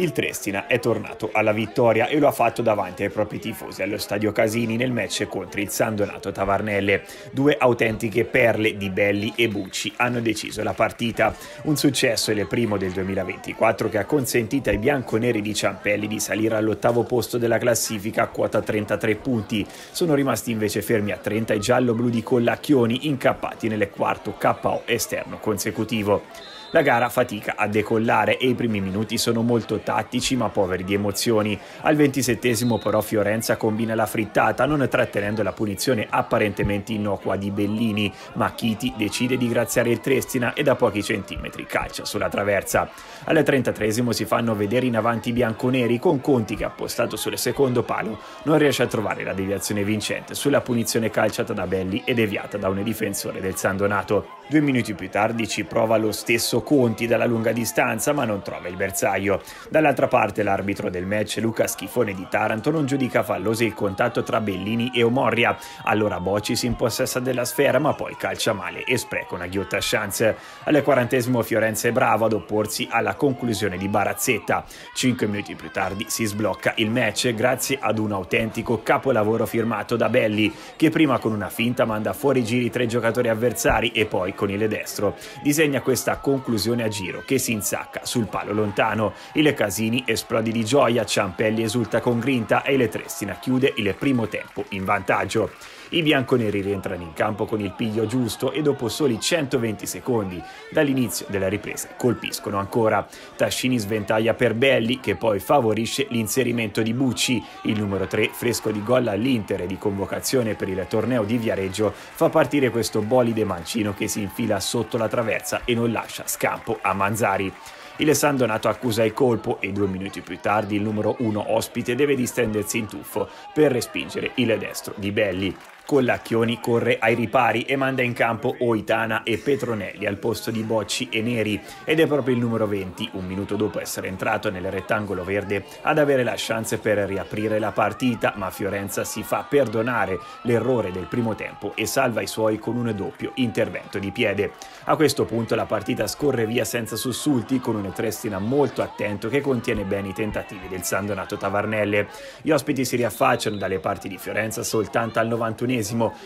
Il Trestina è tornato alla vittoria e lo ha fatto davanti ai propri tifosi allo stadio Casini nel match contro il San Donato Tavarnelle. Due autentiche perle di Belli e Bucci hanno deciso la partita. Un successo, il primo del 2024, che ha consentito ai bianconeri di Ciampelli di salire all'ottavo posto della classifica a quota 33 punti. Sono rimasti invece fermi a 30 i giallo-blu di Collacchioni incappati nel quarto KO esterno consecutivo. La gara fatica a decollare e i primi minuti sono molto tattici ma poveri di emozioni. Al ventisettesimo però Fiorenza combina la frittata non trattenendo la punizione apparentemente innocua di Bellini, ma Chiti decide di graziare il Trestina e da pochi centimetri calcia sulla traversa. Al 33 si fanno vedere in avanti i bianconeri con Conti che appostato sul secondo palo non riesce a trovare la deviazione vincente sulla punizione calciata da Belli e deviata da un difensore del San Donato. Due minuti più tardi ci prova lo stesso Conti dalla lunga distanza ma non trova il bersaglio. Dall'altra parte l'arbitro del match Luca Schifone di Taranto non giudica falloso il contatto tra Bellini e Omorria. Allora Bocci si impossessa della sfera ma poi calcia male e spreca una ghiotta chance. Al quarantesimo Fiorenza è bravo ad opporsi alla conclusione di Barazzetta. Cinque minuti più tardi si sblocca il match grazie ad un autentico capolavoro firmato da Belli che prima con una finta manda fuori giri tre giocatori avversari e poi con il destro disegna questa conclusione conclusione a giro che si insacca sul palo lontano. Il Casini esplode di gioia, Ciampelli esulta con grinta e Letrestina chiude il primo tempo in vantaggio. I bianconeri rientrano in campo con il piglio giusto e dopo soli 120 secondi dall'inizio della ripresa colpiscono ancora. Tascini sventaglia per Belli che poi favorisce l'inserimento di Bucci. Il numero 3, fresco di gol all'Inter e di convocazione per il torneo di Viareggio, fa partire questo bolide mancino che si infila sotto la traversa e non lascia scampo a Manzari. Il San Donato accusa il colpo e due minuti più tardi il numero 1 ospite deve distendersi in tuffo per respingere il destro di Belli. Collacchioni corre ai ripari e manda in campo Oitana e Petronelli al posto di Bocci e Neri ed è proprio il numero 20, un minuto dopo essere entrato nel rettangolo verde, ad avere la chance per riaprire la partita, ma Fiorenza si fa perdonare l'errore del primo tempo e salva i suoi con un doppio intervento di piede. A questo punto la partita scorre via senza sussulti con un Trestina molto attento che contiene bene i tentativi del San Donato Tavarnelle. Gli ospiti si riaffacciano dalle parti di Fiorenza soltanto al 91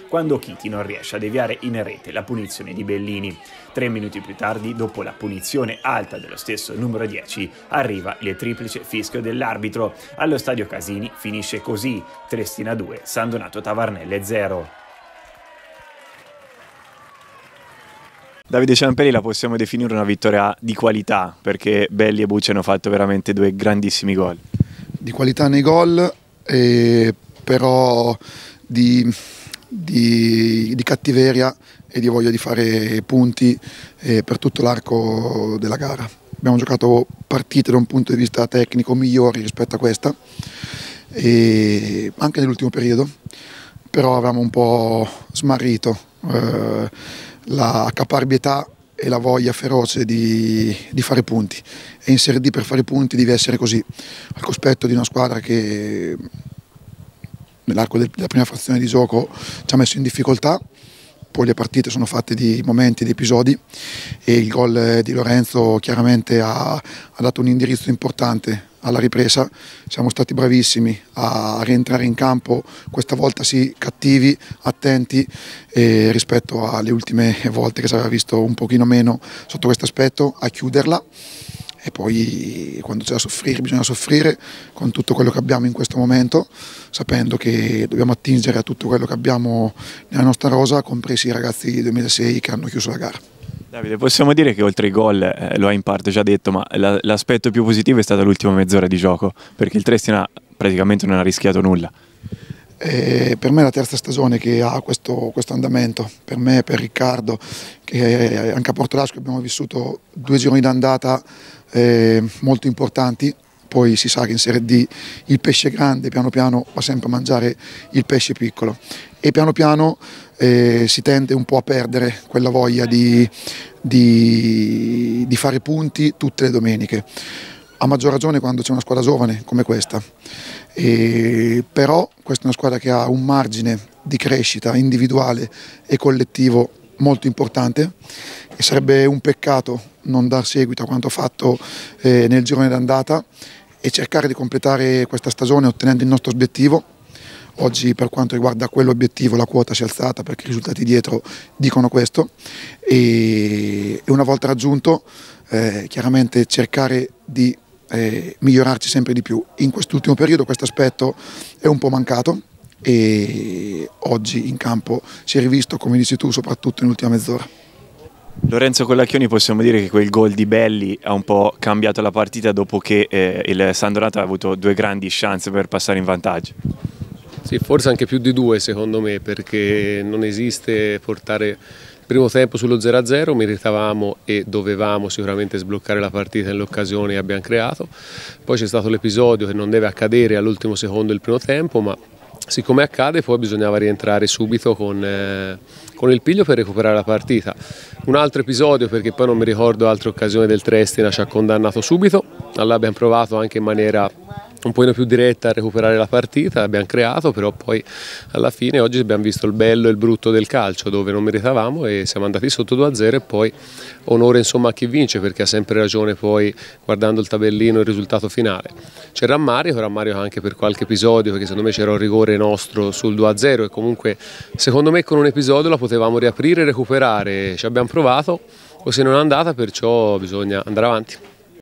quando Chiti non riesce a deviare in rete la punizione di Bellini. Tre minuti più tardi, dopo la punizione alta dello stesso numero 10, arriva il triplice fischio dell'arbitro. Allo stadio Casini finisce così: Trestina 2, San Donato Tavarnelle 0. Davide Ciampelli la possiamo definire una vittoria di qualità perché Belli e Bucci hanno fatto veramente due grandissimi gol. Di qualità nei gol, eh, però di di, di, cattiveria e di voglia di fare punti eh, per tutto l'arco della gara. Abbiamo giocato partite da un punto di vista tecnico migliori rispetto a questa, anche nell'ultimo periodo, però avevamo un po' smarrito eh, la caparbietà e la voglia feroce di, di, fare punti. E in Serie D per fare punti devi essere così, al cospetto di una squadra che nell'arco della prima frazione di gioco ci ha messo in difficoltà, poi le partite sono fatte di momenti, di episodi e il gol di Lorenzo chiaramente ha, ha dato un indirizzo importante alla ripresa, siamo stati bravissimi a rientrare in campo, questa volta sì cattivi, attenti eh, rispetto alle ultime volte che si aveva visto un pochino meno sotto questo aspetto, a chiuderla e poi quando c'è da soffrire bisogna soffrire con tutto quello che abbiamo in questo momento, sapendo che dobbiamo attingere a tutto quello che abbiamo nella nostra rosa, compresi i ragazzi di 2006 che hanno chiuso la gara. Davide, possiamo dire che oltre i gol, eh, lo hai in parte già detto, ma la, l'aspetto più positivo è stata l'ultima mezz'ora di gioco, perché il Trestina praticamente non ha rischiato nulla. Eh, per me è la terza stagione che ha questo, questo andamento, per me, per Riccardo, che anche a Porto Lasco abbiamo vissuto due giorni d'andata eh, molto importanti, poi si sa che in Serie D il pesce grande piano piano va sempre a mangiare il pesce piccolo. E piano piano eh, si tende un po' a perdere quella voglia di, di, di fare punti tutte le domeniche a maggior ragione quando c'è una squadra giovane come questa. E, però questa è una squadra che ha un margine di crescita individuale e collettivo molto importante e sarebbe un peccato non dar seguito a quanto fatto eh, nel girone d'andata e cercare di completare questa stagione ottenendo il nostro obiettivo. Oggi per quanto riguarda quell'obiettivo la quota si è alzata perché i risultati dietro dicono questo e, una volta raggiunto eh, chiaramente cercare di eh, migliorarci sempre di più. In quest'ultimo periodo questo aspetto è un po' mancato e oggi in campo si è rivisto, come dici tu, soprattutto nell'ultima mezz'ora. Lorenzo Collacchioni possiamo dire che quel gol di Belli ha un po' cambiato la partita dopo che eh, il Sandonato ha avuto due grandi chance per passare in vantaggio. Sì, forse anche più di due secondo me perché non esiste portare primo tempo sullo 0-0, meritavamo e dovevamo sicuramente sbloccare la partita nell'occasione che abbiamo creato, poi c'è stato l'episodio che non deve accadere all'ultimo secondo del primo tempo ma siccome accade poi bisognava rientrare subito con, eh, con, il piglio per recuperare la partita. Un altro episodio perché poi non mi ricordo altre occasioni del Trestina ci ha condannato subito, allora abbiamo provato anche in maniera un po' più diretta a recuperare la partita, l'abbiamo creato, però poi alla fine oggi abbiamo visto il bello e il brutto del calcio dove non meritavamo e siamo andati sotto 2-0 e poi onore insomma a chi vince perché ha sempre ragione poi guardando il tabellino il risultato finale. C'è rammarico, rammarico anche per qualche episodio perché secondo me c'era un rigore nostro sul 2-0 e comunque secondo me con un episodio la potevamo riaprire e recuperare, ci abbiamo provato, così non è andata perciò bisogna andare avanti.